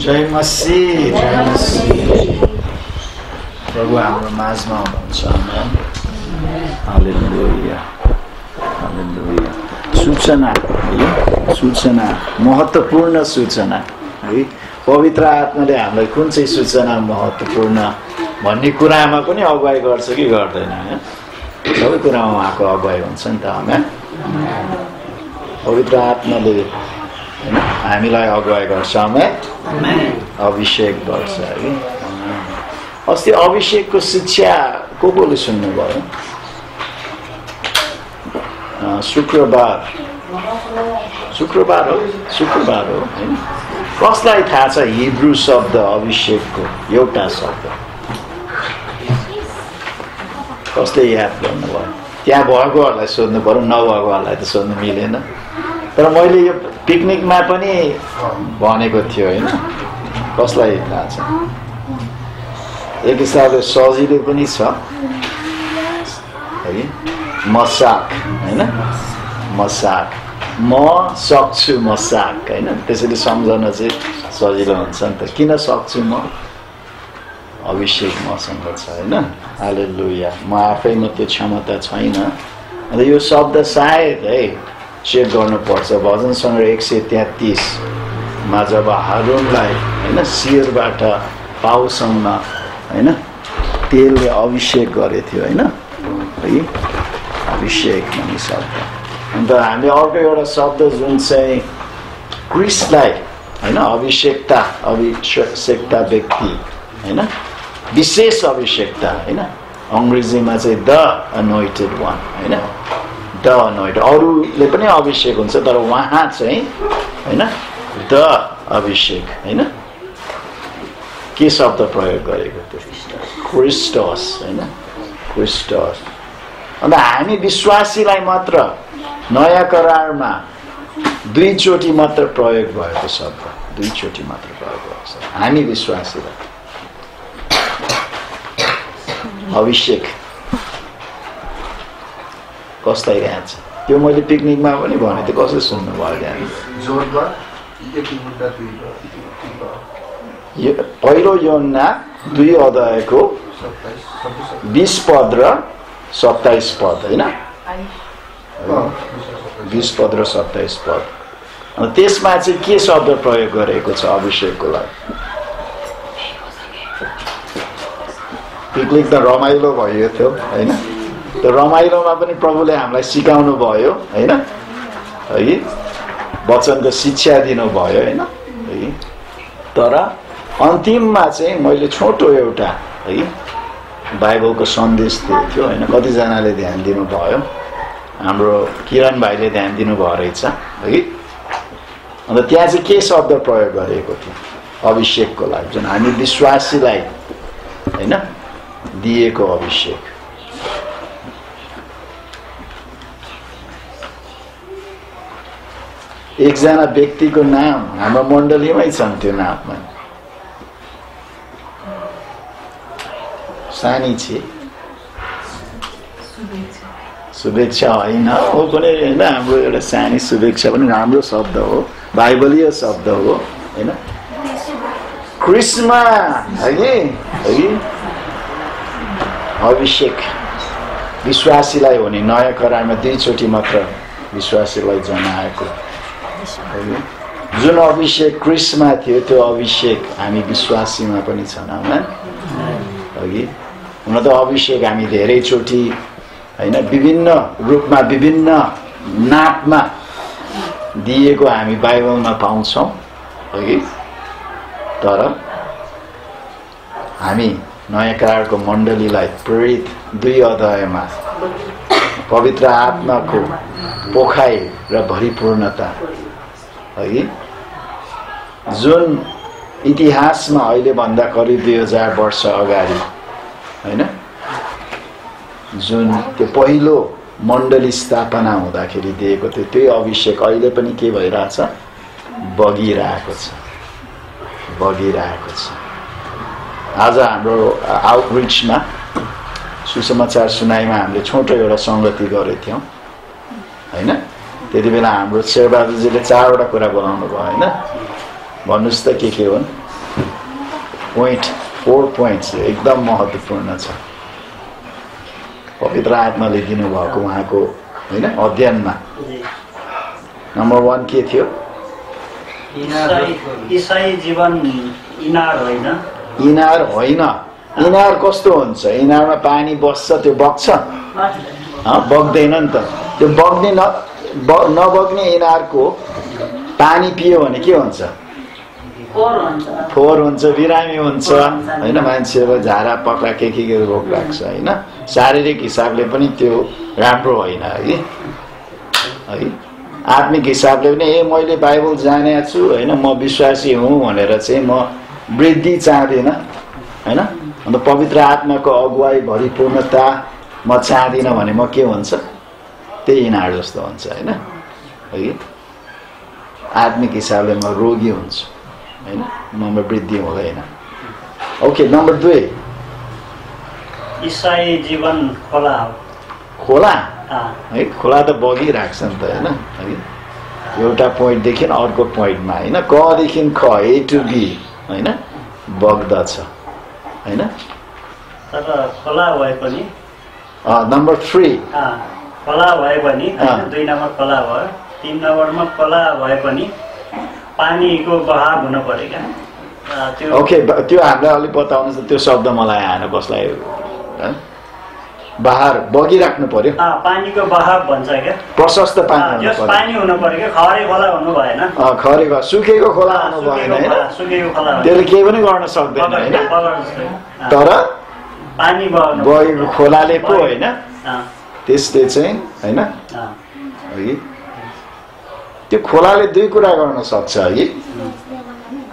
जय मसी जय मसी प्रभु हाम्रो माझमा हुनुहुन्छ सूचना है सूचना महत्त्वपूर्ण सूचना है पवित्र आत्माले हामीलाई कुन चाहिँ सूचना महत्त्वपूर्ण भन्ने कुरामा पनि अगुवाई गर्छ कि गर्दैन होइन सबै कुरामा उहाँको अगुवाई हुन्छ नि त हामी पवित्र आत्माले होइन? हामीलाई अगुवाई गर्छ हामी अभिषेक गर्छ है। अस्ति अभिषेकको शिक्षा को कोले सुन्नुभयो? शुक्रबार। शुक्रबार हो? शुक्रबार हो होइन कसलाई थाहा छ हिब्रू शब्द अभिषेकको? एउटा शब्द। कसले याद गर्नुभयो त्यहाँ भएकोहरूलाई सोध्नु पऱ्यो नभएकोहरूलाई त सोध्नु मिलेन। तर मैले यो पिकनिकमा पनि भनेको थियो होइन? कसलाई थाहा छ? एक हिसाबले सजिलो पनि छ। है? मसाक होइन? मसाक। म सक्छु मसाक होइन? त्यसरी सम्झन चाहिँ सजिलो हुन्छ नि त। किन सक्छु म? अभिषेक मसँग छ होइन? आले लुया म आफैमा त्यो क्षमता छैन। अन्त यो शब्द सायद है चेक गर्नुपर्छ। भजन सङ्ग्रह एक सय तेत्तिसमा जब हारुनलाई होइन शिरबाट पाउसम्म होइन तेलले अभिषेक गरेको थियो होइन? है अभिषेक भन्ने शब्द। अन्त हामी अर्को एउटा शब्द जुन चाहिँ क्रिसलाई होइन अभिषेकता अभिषेकता व्यक्ति होइन? विशेष अभिषेकता होइन? अङ्ग्रेजीमा चाहिँ द अनोइटेड वान होइन? द अनोइटेड अरूले पनि अभिषेक हुन्छ तर उहाँ चाहिँ होइन? द अभिषेक होइन? के शब्द प्रयोग गरेको त्यो? क्रिस्टस होइन? क्रिस्टस। अन्त हामी विश्वासीलाई मात्र नयाँ करारमा दुईचोटि मात्र प्रयोग भएको शब्द दुईचोटि मात्र प्रयोग भएको छ हामी विश्वासीलाई। अभिषेक कसलाई खान्छ त्यो मैले पिकनिकमा पनि भने त्यो कसले सुन्नु भयो त्यहाँ यो पहिलो योन्ना दुई अध्यायको बिस पद र सत्ताइस पद होइन? बिस पद र सत्ताइस पद। अनि त्यसमा चाहिँ के शब्द प्रयोग गरेको छ अभिषेकको लागि? पिकनिक त रमाइलो भयो थियो होइन? त्यो रमाइलोमा पनि प्रभुले हामीलाई सिकाउनु भयो होइन? है? वचनको शिक्षा दिनुभयो होइन? है? तर अन्तिममा चाहिँ मैले छोटो एउटा है? बाइबलको सन्देश दिएको थियो होइन? कतिजनाले ध्यान दिनुभयो। हाम्रो किरण भाइले ध्यान दिनुभयो रहेछ है? अन्त त्यहाँ चाहिँ के शब्द प्रयोग गरेको थियो? अभिषेकको लागि जुन हामी विश्वासीलाई होइन? दिएको अभिषेक एकजना व्यक्तिको नाम हाम्रो मण्डलीमै छन् त्यो नाममा सानी छे शुभेच्छा होइन हो पनि होइन हाम्रो एउटा सानी शुभेच्छा पनि राम्रो शब्द हो बाइबलीय शब्द हो होइन क्रिस्मा हगि हगि अभिषेक विश्वासीलाई हो नि नयाँ करारमा दुईचोटि मात्र विश्वासीलाई जनाएको। जुन अभिषेक क्रिस्मा थियो त्यो अभिषेक हामी विश्वासीमा पनि छन् अघि हुन त अभिषेक हामी धेरैचोटि होइन विभिन्न रूपमा विभिन्न नापमा दिएको हामी बाइबलमा पाउँछौँ अघि। तर हामी नयाँ करारको मण्डलीलाई प्रेरित दुई अध्यायमा पवित्र आत्माको पोखाइ र भरिपूर्णता। अघि जुन इतिहासमा अहिलेभन्दा करिब दुई हजार वर्ष अगाडि होइन? जुन त्यो पहिलो मण्डली स्थापना हुँदाखेरि दिएको थियो त्यही अभिषेक अहिले पनि के भइरहेछ? बगिरहेको छ। बगिरहेको छ। आज हाम्रो आउटरिचमा सुसमाचार सुनाइमा हामीले छोटो एउटा सङ्गति गरेको थियौँ होइन? त्यति बेला हाम्रो शेरबहादुरजीले चारवटा कुरा बोलाउनु भयो होइन? भन्नुहोस् त के के हुन्? पोइन्ट फोर पोइन्ट्स एकदम महत्त्वपूर्ण छ। पवित्र आत्माले दिनुभएको उहाँको होइन अध्ययनमा। नम्बर वान के थियो? जीवन इनार होइन। इनार होइन। इनार कस्तो हुन्छ? इनारमा पानी बस्छ त्यो बग्छ? बग्दैन नि त। त्यो बग्ने न नबग्ने इनारको पानी पियो भने के हुन्छ? फोहोर हुन्छ। बिरामी हुन्छ। होइन मान्छेहरू झारा पक्रा के के के रोग लाग्छ होइन? शारीरिक हिसाबले पनि त्यो राम्रो होइन है? है? आत्मिक हिसाबले पनि ए मैले बाइबल जानेको छु होइन? म विश्वासी हुँ भनेर चाहिँ म वृद्धि चाहदिनँ होइन? अन्त पवित्र आत्माको अगुवाई भरिपूर्णता म चाहदिनँ भने म के हुन्छ? त्यही इनार जस्तो हुन्छ होइन? है? आत्मिक हिसाबले म रोगी हुन्छु होइन? ममा वृद्धि हुँदैन। ओके नम्बर दुई। इसाई जीवन खोला खोला? है खोला त बगिरहेको छ नि त होइन? है? एउटा पोइन्टदेखि अर्को पोइन्टमा होइन? कदेखि ख ए टु बी होइन? बग्दछ होइन? तर खोला भए पनि नम्बर थ्री खोला भए पनि। दुई नम्बर खोला भयो। तिन नम्बरमा खोला भए पनि पानीको बहाव हुन पऱ्यो क्या ओके त्यो हामीलाई अलिक बताउनुहोस् त त्यो शब्द मलाई आएन कसलाई? बाहिर बगिराख्नु पर्यो। पानीको बहाव भन्छ क्या। प्रशस्त पानी हुनु पर्यो पानी हुनु क्या खरे खोला हुनु भएन। अँ, खरेको सुकेको खोला हुनु भएन सुकेको खोला, खोला। त्यसले केही पनि गर्न सक्दैन होइन? तर पानी बगेको खोलाले पो होइन? त्यसले चाहिँ होइन? है? त्यो खोलाले दुई कुरा गर्न सक्छ है?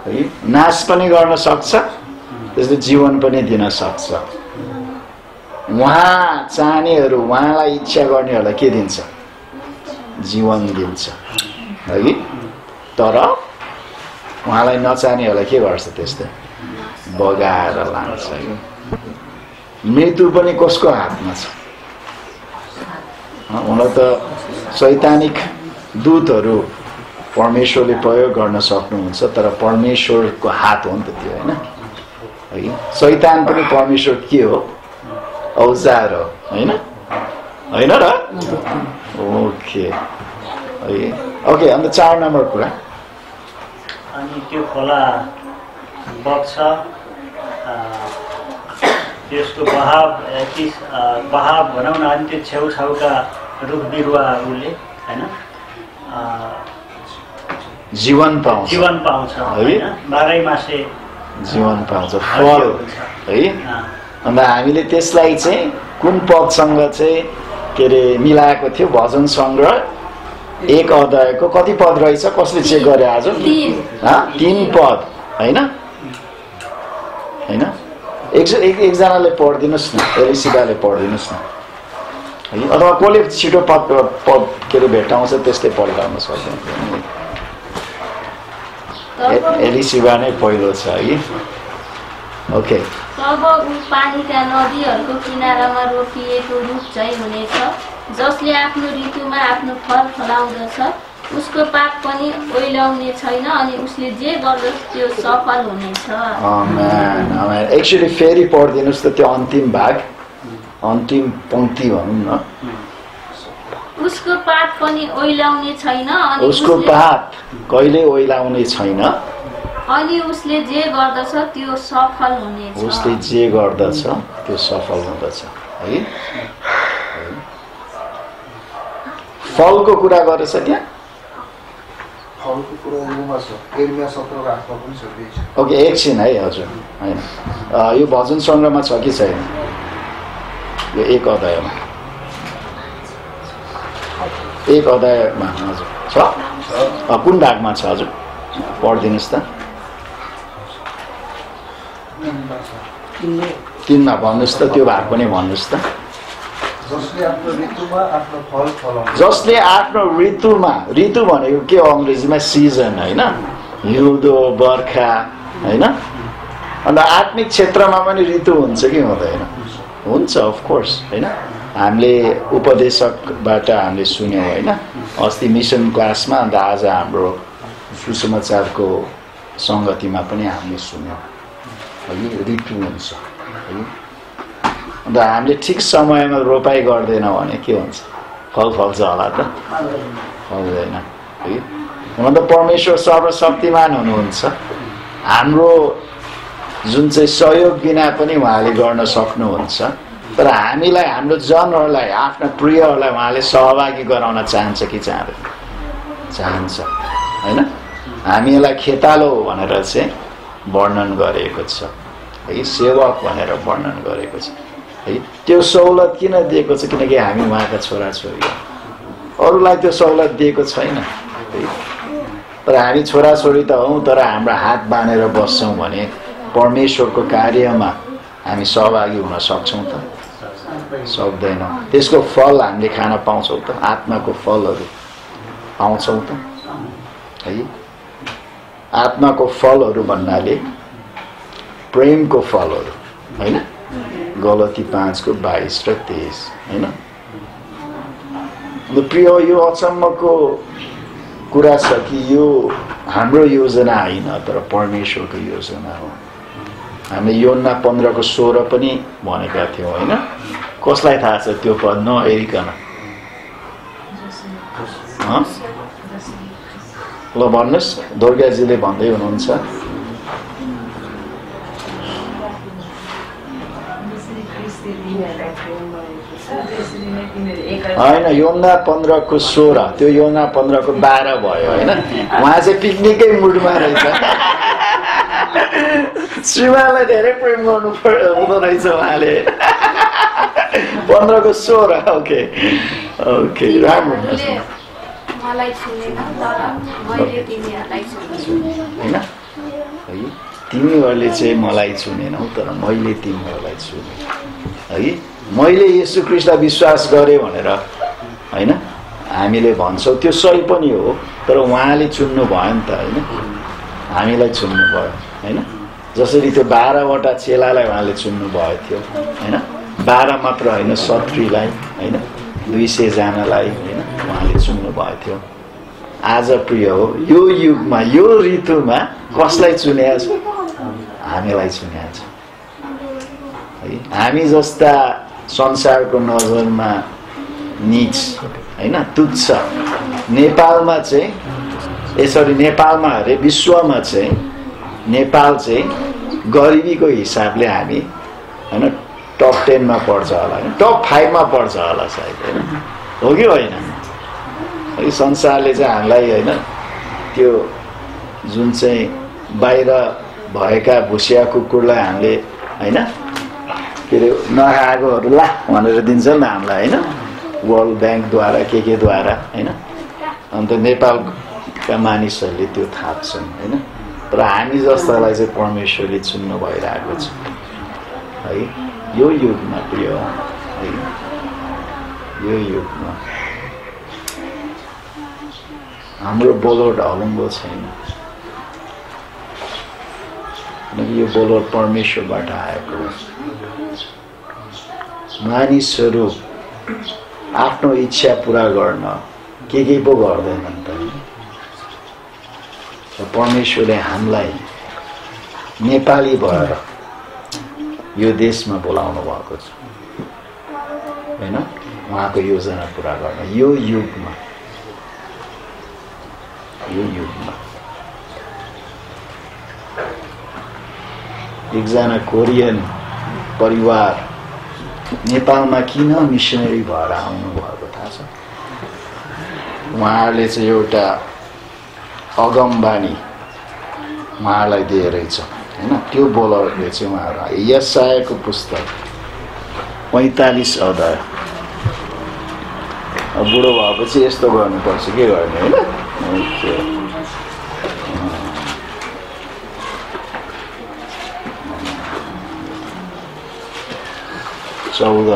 है? नाश पनि गर्न सक्छ त्यसले जीवन पनि दिन सक्छ। उहाँ चाहनेहरू उहाँलाई इच्छा गर्नेहरूलाई के दिन्छ? जीवन दिन्छ। है? तर उहाँलाई नचाहनेहरूलाई के गर्छ त्यस्तै? बगाएर लान्छ। मृत्यु पनि कसको हातमा छ? हुन त सैद्धान्तिक दूतहरू परमेश्वरले प्रयोग गर्न सक्नुहुन्छ तर परमेश्वरको हात हो नि त त्यो होइन? है? सैतान पनि परमेश्वर के हो? औजार। हो होइन? होइन र? ओके। है। ओके अन्त चार नम्बर कुरा। अनि त्यो खोला बग्छ त्यसको बहाव अँ, बहाव भनौँ न अनि त्यो छेउछाउका रुख बिरुवाहरूले होइन? जीवन पाउँछ। जीवन पाउँछ होइन? बाह्रै मासे जीवन पाउँछ। फल। है। अन्त हामीले त्यसलाई चाहिँ कुन पदसँग चाहिँ के अरे मिलाएको थियो? भजन सङ्ग्रह। एक अध्यायको कति पद रहेछ? कसले चेक गरे आज? तिन। हँ? तिन पद होइन? होइन? एक एक एकजनाले पढिदिनुहोस् न। एलिसिदाले पढिदिनुहोस् न। है अथवा कसले छिटो पद पद के अरे भेट्टाउँछ त्यसले पढिरहनु सक्दैन एलिसिबा नै पहिलो छ है। ओके। तब ऊ पानीका नदीहरूको किनारामा रोपिएको रुख चाहिँ हुनेछ जसले आफ्नो ऋतुमा आफ्नो फल फलाउँदछ उसको पाप पनि ओइलाउने छैन अनि उसले जे गर्दछ त्यो सफल हुनेछ। एक्चुली फेरि पढिदिनुहोस् त त्यो अन्तिम भाग अन्तिम पङ्क्ति भनौँ न। उसको पाप पनि ओइलाउने छैन उसको पाप कहिले ओइलाउने छैन। अनि उसले जे गर्दछ त्यो सफल हुनेछ। उसले जे गर्दछ त्यो सफल हुँदछ। है? फलको कुरा गरेछ त्यहाँ ओके एकछिन है हजुर। होइन। यो भजन सङ्ग्रहमा छ कि छैन? यो एक अध्यायमा। एक अध्यायमा हजुर। छ? कुन भागमा छ हजुर? पढिदिनुहोस् त। तिनमा भन्नुहोस् त त्यो भाग पनि भन्नुहोस् त। जसले आफ्नो ऋतुमा जसले आफ्नो ऋतु भनेको के हो अङ्ग्रेजीमा? सिजन होइन? हिउँदो बर्खा होइन? अन्त आत्मिक क्षेत्रमा पनि ऋतु हुन्छ कि हुँदैन? हुन्छ अफकोर्स होइन? हामीले उपदेशकबाट हामीले सुन्यौँ होइन? अस्ति मिसन क्लासमा अन्त आज हाम्रो सुसमाचारको सङ्गतिमा पनि हामीले सुन्यौँ। है ऋतु हुन्छ। है अन्त हामीले ठिक समयमा रोपाइ गर्दैनौँ भने के हुन्छ? फल फल्छ होला त। फल्दैन। है। हुन त परमेश्वर सर्वशक्तिमान हुनुहुन्छ। हाम्रो जुन चाहिँ सहयोग बिना पनि उहाँले गर्न सक्नुहुन्छ। तर हामीलाई हाम्रो जनहरूलाई आफ्ना प्रियहरूलाई उहाँले सहभागी गराउन चाहन्छ कि चाहँदैन? चाहन्छ। होइन? हामीलाई खेतालो भनेर चाहिँ वर्णन गरेको छ। है सेवक भनेर वर्णन गरेको छ। है त्यो सहुलत किन दिएको छ? किनकि हामी उहाँका छोराछोरी हौँ। अरूलाई त्यो सहुलत दिएको छैन। है तर हामी छोराछोरी त हौँ तर हाम्रो हात बाँधेर बस्छौँ भने परमेश्वरको कार्यमा हामी सहभागी हुन सक्छौँ त। सक्दैनौँ। त्यसको फल हामीले खान पाउँछौँ त। आत्माको फलहरू पाउँछौँ त। है आत्माको फलहरू भन्नाले प्रेमको फलहरू होइन? गलती पाँचको बाइस र तेइस होइन? अन्त प्रिय यो अचम्मको कुरा छ कि यो हाम्रो योजना होइन तर परमेश्वरको योजना हो? हामीले योना पन्ध्रको सोह्र पनि भनेका थियौँ होइन? कसलाई थाहा छ त्यो पद? नहेरिकन? ल भन्नुहोस् दुर्गाजीले भन्दै हुनुहुन्छ होइन योना पन्ध्रको सोह्र त्यो योना पन्ध्रको बाह्र भयो होइन उहाँ चाहिँ पिकनिकै मुडमा रहेछ श्रीमानलाई धेरै प्रेम गर्नु हुँदो रहेछ उहाँले पन्ध्रको सोह्र ओके ओके राम्रो मलाई छुनेन तर मैले तिमीहरूलाई छुने होइन? है? तिमीहरूले चाहिँ मलाई चुनेनौ तर मैले तिमीहरूलाई चुने। है? मैले यसु क्रिस्टलाई विश्वास गरेँ भनेर होइन? हामीले भन्छौँ त्यो सही पनि हो तर उहाँले चुन्नु भयो नि त होइन? हामीलाई चुन्नु भयो होइन? जसरी त्यो बाह्रवटा चेलालाई उहाँले चुन्नु भएको थियो होइन? बाह्र मात्र होइन सत्रीलाई होइन? दुई सयजनालाई होइन उहाँले चुन्नु भएको थियो। आज प्रिय हो यो युगमा यो ऋतुमा कसलाई चुनेको छ? हामीलाई चुनेको छ। है हामी जस्ता संसारको नजरमा निच होइन तुच्छ। नेपालमा चाहिँ यसरी नेपालमा अरे विश्वमा चाहिँ नेपाल चाहिँ गरिबीको हिसाबले हामी होइन टप टेनमा पर्छ होला होइन टप फाइभमा पर्छ होला सायद होइन? हो कि होइन? है संसारले चाहिँ हामीलाई होइन त्यो जुन चाहिँ बाहिर भएका भुसिया कुकुरलाई हामीले होइन के अरे नखाएकोहरू ला भनेर दिन्छ नि हामीलाई होइन? वर्ल्ड ब्याङ्कद्वारा के केद्वारा होइन? अन्त नेपालका मानिसहरूले त्यो थाप्छन् होइन? तर हामी जस्तालाई चाहिँ परमेश्वरले चुन्नु भइरहेको छ है? यो युगमा प्रिय है यो युगमा हाम्रो बोलो ढलुङ्गो छैन किनकि यो बोलर परमेश्वरबाट आएको मानिसहरू आफ्नो इच्छा पुरा गर्न के के पो गर्दैनन् त परमेश्वरले हामीलाई नेपाली भएर यो देशमा बोलाउनु भएको छ। होइन? उहाँको योजना पुरा गर्न। यो युगमा। यो युगमा। एकजना कोरियन परिवार नेपालमा किन मिसनरी भएर आउनुभएको थाहा छ? उहाँहरूले चाहिँ एउटा अगमबानी उहाँलाई दिएरैछ होइन त्यो बोलरले चाहिँ उहाँहरू यसायको पुस्तक पैँतालिस अध्याय बुढो भएपछि यस्तो गर्नुपर्छ के गर्ने होइन चौध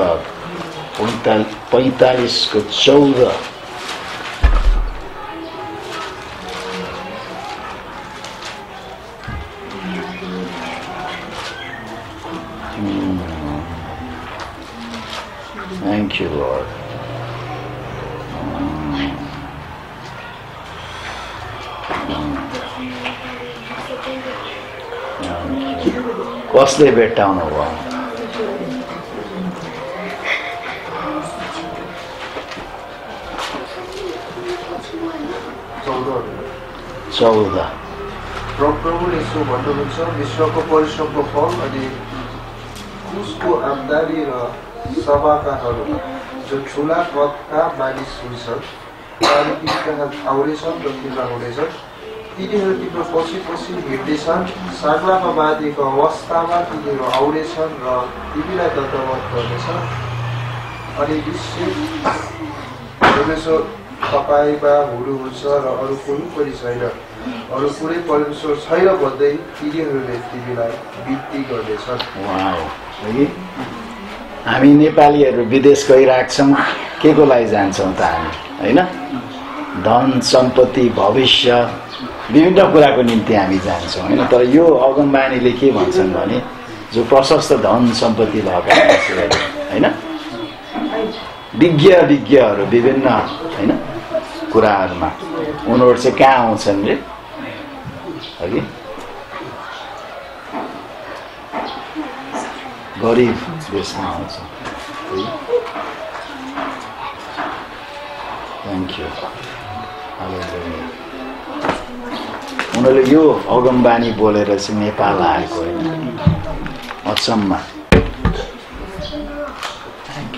पैँताल पैँतालिसको चौध Thank you, Lord. कसले भेट्टाउनु भयो चौधहरू चौध र प्रभुले यसो भन्नुहुन्छ विश्वको परिश्रमको फल अनि उसको आमदानी र सभाकाहरू जो ठुला पदका मानिस हुन्छन् आउनेछन् र तिम्रा हुनेछन् तिनीहरू तिम्रो पछि पछि हिँड्नेछन् साग्लामा बाँधिएको अवस्थामा तिनीहरू आउनेछन् र तिमीलाई दण्डवत गर्नेछन्। अनि निश्चित परमेश्वर तपाईँमा हुनुहुन्छ र अरू कुनै पनि छैन। अरू कुनै परमेश्वर छैन भन्दै तिनीहरूले तिमीलाई बिन्ती गर्नेछन्। हामी नेपालीहरू विदेश गइरहेको छौँ के को लागि जान्छौँ त हामी? होइन? धन सम्पत्ति भविष्य विभिन्न कुराको निम्ति हामी जान्छौँ होइन? तर यो अगमबानीले के भन्छन् भने जो प्रशस्त धन सम्पत्ति भएका मान्छेहरू होइन? विज्ञ विज्ञहरू विभिन्न होइन? कुराहरूमा। उनीहरू चाहिँ कहाँ आउँछन् रे? हगि गरिब। देशमा आउँछ थ्याङ्क यू उनीहरूले यो अगमबानी बोलेर चाहिँ नेपाल आएको होइन। अचम्म। थ्याङ्क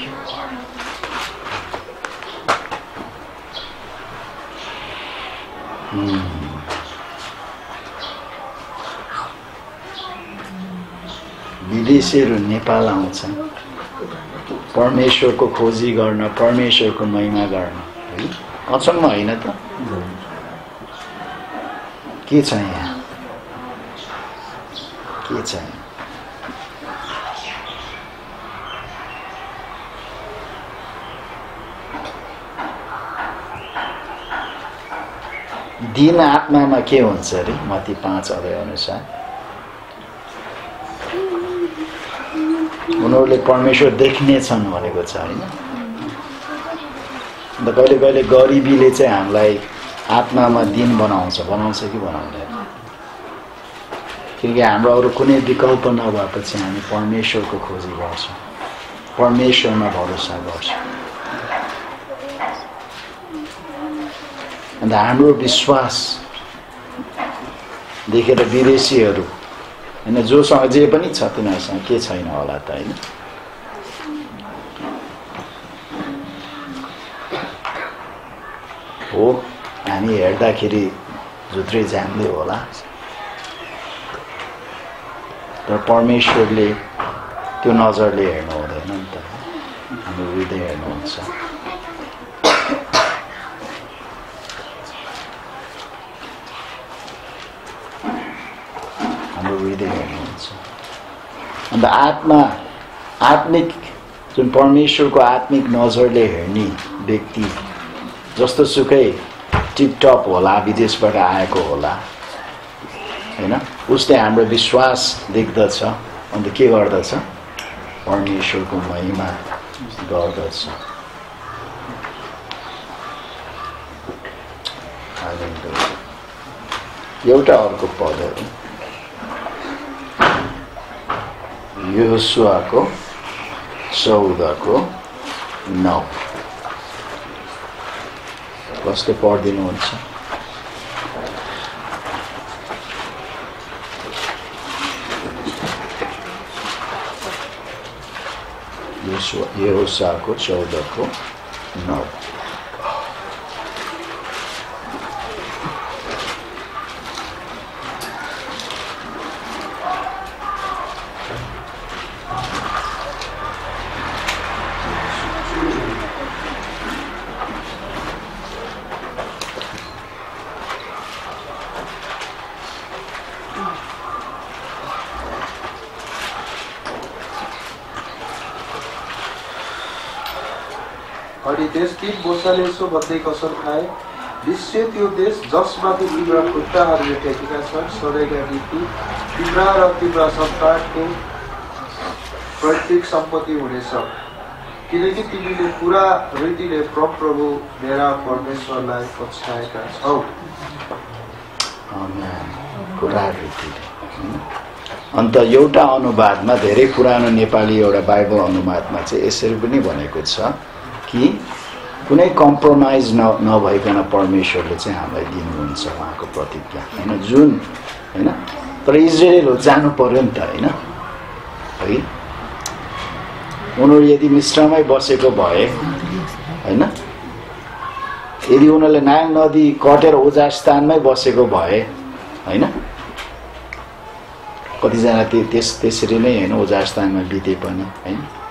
विदेशीहरू नेपाल आउँछन्। परमेश्वरको खोजी गर्न परमेश्वरको महिमा गर्न। है अचम्म होइन त? के छ यहाँ? के छ दिन आत्मामा के हुन्छ अरे? मती पाँच अध्याय अनुसार। उनीहरूले परमेश्वर देख्ने छन् भनेको छ होइन? अन्त कहिले कहिले गरिबीले चाहिँ हामीलाई आत्मामा दिन बनाउँछ बनाउँछ कि बनाउँदैन? किनकि हाम्रो अरू कुनै विकल्प नभएपछि हामी परमेश्वरको खोजी गर्छौँ। परमेश्वरमा भरोसा गर्छौँ। अन्त हाम्रो विश्वास देखेर विदेशीहरू होइन जोसँग जे पनि छ तिनीहरूसँग के छैन होला त होइन हो हामी हेर्दाखेरि झुत्रै जान्दै होला तर परमेश्वरले त्यो नजरले हेर्नु हुँदैन नि त हाम्रो हृदय हेर्नुहुन्छ हेर्नुहुन्छ अन्त आत्मा आत्मिक जुन परमेश्वरको आत्मिक नजरले हेर्ने व्यक्ति जस्तो सुकै टिपटप होला विदेशबाट आएको होला होइन? उसले हाम्रो विश्वास देख्दछ अन्त के गर्दछ? परमेश्वरको महिमा गर्दछ। एउटा अर्को पदहरू योसुवाको चौधको नौ कसले पढिदिनुहुन्छ यहोसाको चौधको नौ त्यस दिन मोसाले यसो भन्दै कसम खाए। निश्चय त्यो देश जसमाथि तिम्रा खुट्टाहरूले टेकेका छन् सधैँका निम्ति तिम्रा र तिम्रा सन्तानको प्रत्येक सम्पत्ति हुनेछ। किनकि तिमीले पुरा रीतिले परमप्रभु मेरा परमेश्वरलाई पछ्याएका छौ। कुरा अन्त एउटा अनुवादमा धेरै पुरानो नेपाली एउटा बाइबल अनुवादमा चाहिँ यसरी पनि भनेको छ कि कुनै कम्प्रोमाइज न नभइकन परमेश्वरले चाहिँ हामीलाई दिनुहुन्छ उहाँको प्रतिज्ञा होइन? जुन होइन? तर इजरायलहरू जानु पर्यो नि त होइन? है? उनीहरू यदि मिश्रमै बसेको भए होइन? यदि उनीहरूले नाङ नदी कटेर ओजा स्थानमै बसेको भए होइन? कतिजना त्यस त्यसरी नै होइन ओजा स्थानमा बिते पनि होइन?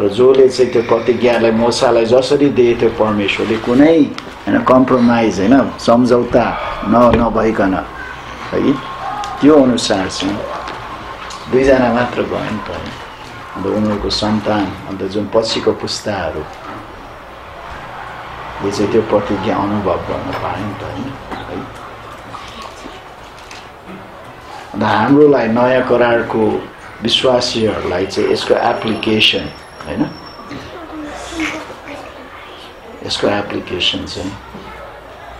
र जसले चाहिँ त्यो प्रतिज्ञालाई मोसालाई जसरी दिए थियो परमेश्वरले कुनै होइन कम्प्रोमाइज होइन सम्झौता न नभइकन है त्यो अनुसार चाहिँ दुईजना मात्र गयो नि त अन्त उनीहरूको सन्तान अन्त जुन पछिको पुस्ताहरू ले चाहिँ त्यो प्रतिज्ञा अनुभव गर्न पायो नि त होइन है अन्त हाम्रोलाई नयाँ करारको विश्वासीहरूलाई चाहिँ यसको एप्लिकेसन होइन? यसको एप्लिकेसन चाहिँ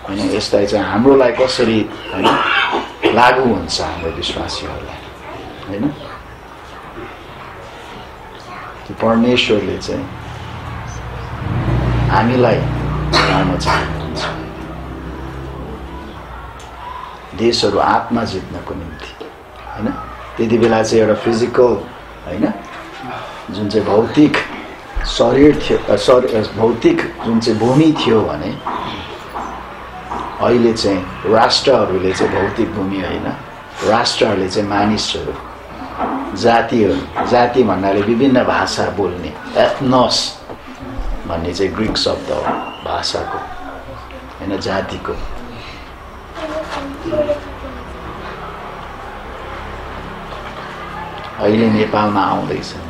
होइन यसलाई चाहिँ हाम्रोलाई कसरी होइन लागु हुन्छ हाम्रो विश्वासीहरूलाई होइन? त्यो परमेश्वरले चाहिँ हामीलाई गर्न चाहनुहुन्छ देशहरू आत्मा जित्नको निम्ति होइन? त्यति बेला चाहिँ एउटा फिजिकल होइन? जुन चाहिँ भौतिक शरीर थियो भौतिक जुन चाहिँ भूमि थियो भने अहिले चाहिँ राष्ट्रहरूले चाहिँ भौतिक भूमि होइन राष्ट्रहरूले चाहिँ मानिसहरू जातिहरू जाति भन्नाले विभिन्न भाषा बोल्ने एथनस भन्ने चाहिँ ग्रिक शब्द हो भाषाको होइन जातिको। अहिले नेपालमा आउँदैछन् मान्छे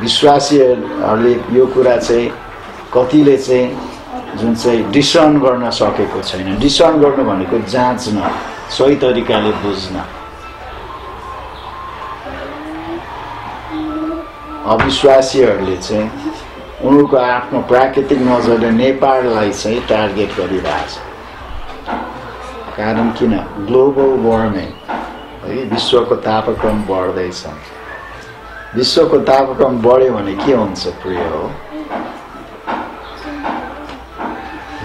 विश्वासीहरूले यो कुरा चाहिँ कतिले चाहिँ जुन चाहिँ डिसर्न गर्न सकेको छैन। डिसर्न गर्नु भनेको जाँच्न सही तरिकाले बुझ्न। अविश्वासीहरूले चाहिँ उनीहरूको आफ्नो प्राकृतिक नजरले नेपाललाई चाहिँ टार्गेट गरिरहेछ कारण किन? ग्लोबल वार्मिङ है विश्वको तापक्रम बढ्दैछ। विश्वको तापक्रम बढ्यो भने के हुन्छ प्रिय हो?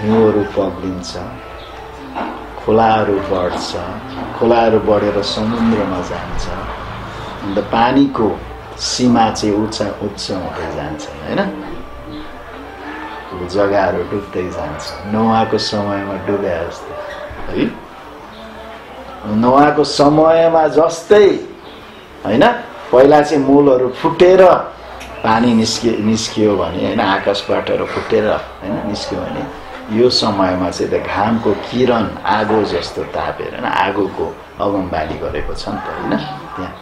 हिउँहरू पग्लिन्छ खोलाहरू बढ्छ खोलाहरू बढेर समुद्रमा जान्छ अन्त पानीको सीमा चाहिँ उच्च उच्च हुँदै जान्छ होइन? जग्गाहरू डुब्दै जान्छ। नोवाको समयमा डुबे जस्तो। है? नोवाको समयमा जस्तै होइन? पहिला चाहिँ मूलहरू फुटेर पानी निस्कि निस्कियो भने होइन आकाशबाट फुटेर होइन निस्क्यो भने यो समयमा चाहिँ त घामको किरण आगो जस्तो तापेर होइन आगोको अगमबाली गरेको छ नि त होइन त्यहाँ।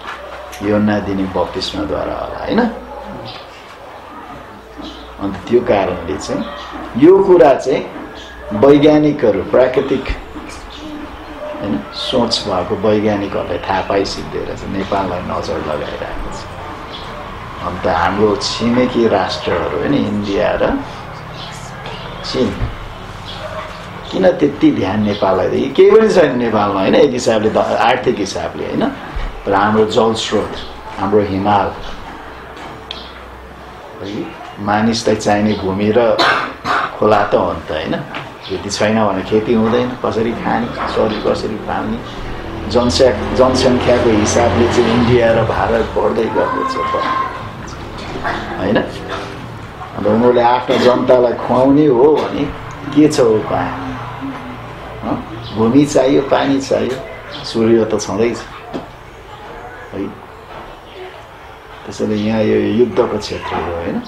यो नदिने बत्तिसमाद्वारा होला होइन। अन्त त्यो कारणले चाहिँ यो कुरा चाहिँ वैज्ञानिकहरू प्राकृतिक होइन सोच भएको वैज्ञानिकहरूले थाहा पाइसिक्दै रहेछ नेपाललाई नजर लगाइरहेको छ। अन्त हाम्रो छिमेकी राष्ट्रहरू होइन इन्डिया र चिन। किन त्यति ध्यान नेपाललाई केही पनि छैन नेपालमा होइन एक हिसाबले आर्थिक हिसाबले होइन। तर हाम्रो जलस्रोत हाम्रो हिमाल मानिसलाई चाहिने भूमि र खोला त हो नि त होइन। यदि छैन भने खेती हुँदैन कसरी खाने शरीर कसरी पाल्ने जनसङ्ख्या जनसङ्ख्याको हिसाबले चाहिँ इन्डिया र भारत बढ्दै गर्दैछ होइन? अन्त उनीहरूले आफ्ना जनतालाई खुवाउने हो भने के छ हँ? भूमि चाहियो पानी चाहियो सूर्य त छँदैछ। है? त्यसैले यहाँ यो युद्धको क्षेत्र हो होइन?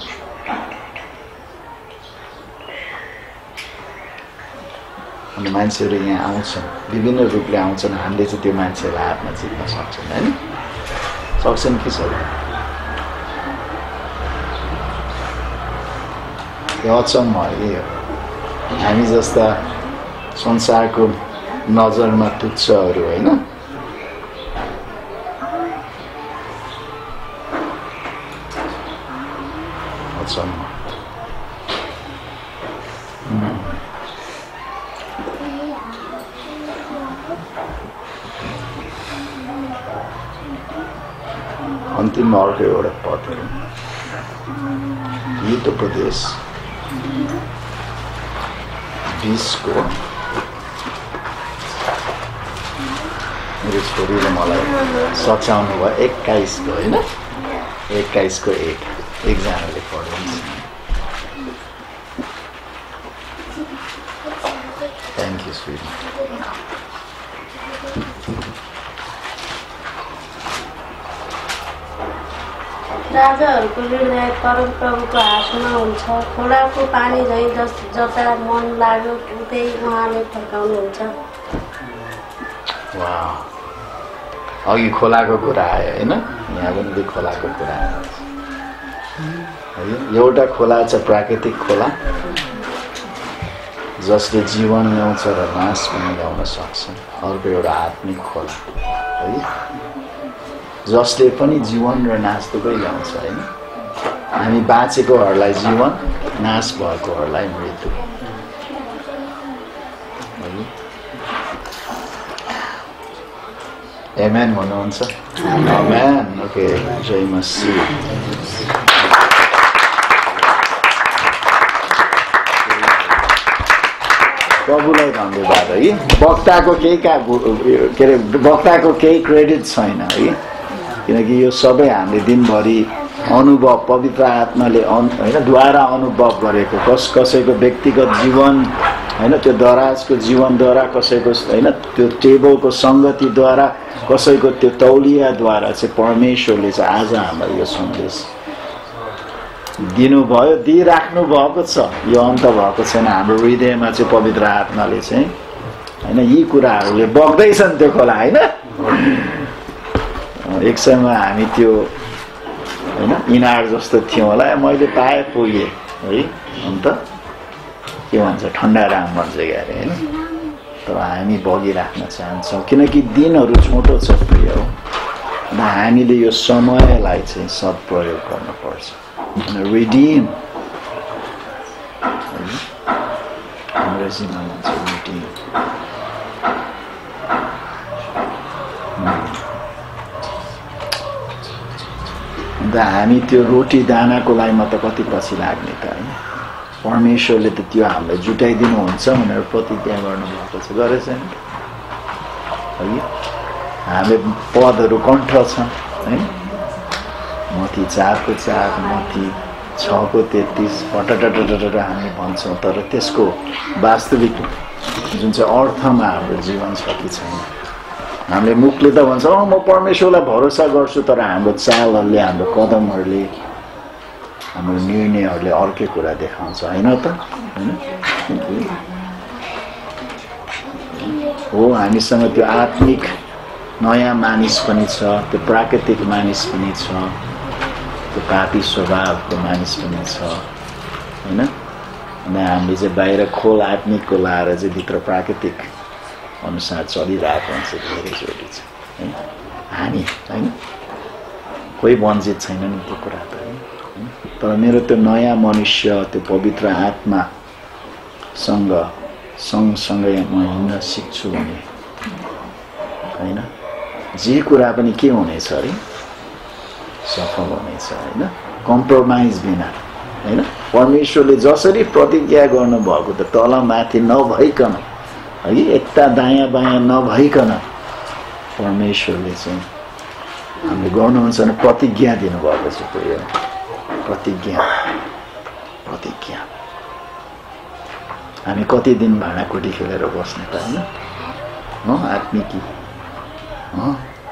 अनि मान्छेहरू यहाँ आउँछन् विभिन्न रूपले आउँछन् हामीले चाहिँ त्यो मान्छेलाई हातमा जित्न सक्छौँ होइन? सक्छन् कि सक्दैन त्यो अचम्म यही हो। हामी जस्ता संसारको नजरमा तुच्छहरू होइन अचम्म अन्तिम अर्को एउटा पद हो युद्ध प्रदेश बिसको मेरो छोरीले मलाई सच्याउनु भयो एक्काइसको होइन एक्काइसको एक एकजनाले पढाउँछ थ्याङ्क यू स्विट राजाहरूको हृदय परमप्रभुको हातमा हुन्छ। खोलाको पानी झैँ जस जता मन लाग्यो उतै उहाँले फर्काउनुहुन्छ। अघि खोलाको कुरा आयो होइन? यहाँ पनि खोलाको कुरा आयो। है एउटा खोला छ प्राकृतिक खोला जसले जीवन ल्याउँछ र नाश पनि ल्याउन सक्छ। अर्को एउटा आत्मिक खोला है? जसले पनि जीवन र नाश दुवै ल्याउँछ होइन? हामी बाँचेकोहरूलाई जीवन नाश भएकोहरूलाई मृत्यु। है एमेन भन्नुहुन्छ? एमेन ओके जय मसी प्रभुलाई धन्यवाद है। वक्ताको केही का के अरे वक्ताको केही क्रेडिट छैन है। किनकि यो सबै हामीले दिनभरि अनुभव पवित्र आत्माले अन होइन द्वारा अनुभव गरेको कस कसैको व्यक्तिगत जीवन होइन त्यो दराजको जीवनद्वारा कसैको होइन त्यो टेबलको सङ्गतिद्वारा कसैको त्यो तौलियाद्वारा चाहिँ परमेश्वरले चाहिँ आज हामीलाई यो सन्देश दिनुभयो दिइराख्नु भएको छ। यो अन्त भएको छैन। हाम्रो हृदयमा चाहिँ पवित्र आत्माले चाहिँ होइन यी कुराहरूले बग्दैछन् त्यो खोला होइन? एक समयमा हामी त्यो होइन इनार जस्तो थियौँ होला मैले पाएँ पुगेँ है अन्त के भन्छ ठन्डा राम भन्छ अरे होइन तर हामी बगिराख्न चाहन्छौँ किनकि दिनहरू छोटो छ प्रिय हो अन्त हामीले यो समयलाई चाहिँ सदप्रयोग गर्नुपर्छ रिडिम अङ्ग्रेजीमा भन्छ रिडिम अन्त हामी त्यो रोटी दानाको लागि मात्र कति पछि लाग्ने त होइन परमेश्वरले त त्यो हामीलाई जुटाइदिनुहुन्छ भनेर प्रतिज्ञा गर्नुभएको छ गरेछ नि है हामीले पदहरू कण्ठ छन् है मथि चारको चार मथि छको तेत्तिस पटटटटट हामी भन्छौँ तर त्यसको वास्तविक जुन चाहिँ अर्थमा हाम्रो जीवन छ कि छैन हामीले मुखले त भन्छ म परमेश्वरलाई भरोसा गर्छु तर हाम्रो चालहरूले हाम्रो कदमहरूले हाम्रो निर्णयहरूले अर्कै कुरा देखाउँछ. होइन त? होइन? हो हामीसँग त्यो आत्मिक नयाँ मानिस पनि छ त्यो प्राकृतिक मानिस पनि छ त्यो पापी स्वभावको मानिस पनि छ होइन? अनि हामीले चाहिँ बाहिर खोल आत्मिकको लाएर चाहिँ भित्र प्राकृतिक अनुसार चलिरहेको हुन्छ धेरैचोटि चाहिँ होइन हामी होइन कोही वञ्चित छैन नि त्यो कुरा त होइन? तर मेरो त्यो नयाँ मनुष्य त्यो पवित्र आत्मासँग सँगसँगै म हिँड्न सिक्छु भने होइन जे कुरा पनि के हुनेछ अरे सफल हुनेछ होइन कम्प्रोमाइज बिना होइन परमेश्वरले जसरी प्रतिज्ञा गर्नुभएको त तल माथि नभइकन है। यता दायाँ बायाँ नभइकन परमेश्वरले चाहिँ हामीले गर्नुहुन्छ भने प्रतिज्ञा दिनुभएको छ त्यो यो प्रतिज्ञा। प्रतिज्ञा। हामी कति दिन भाँडाकुटी खेलेर बस्ने त होइन? आत्मिकी।